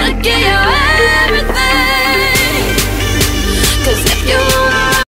wanna get you out